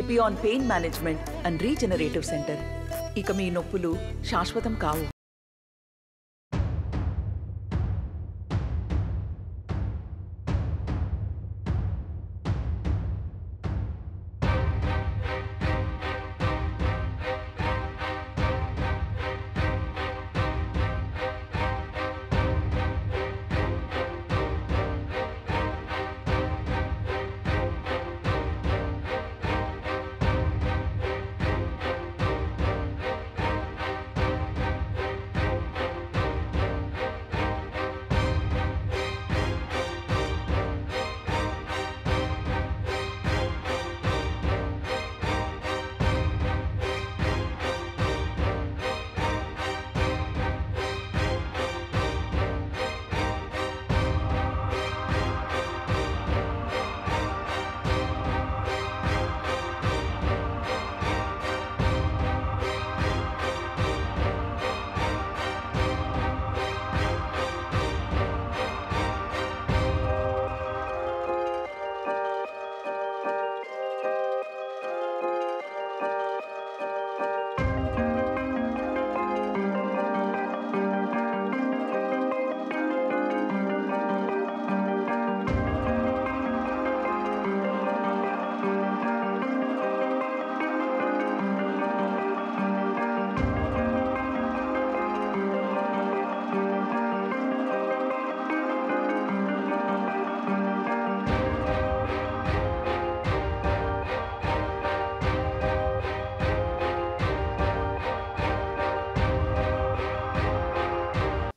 Epione pain management and regenerative centre ఇక మీ నొప్పులు శాశ్వతం కావు.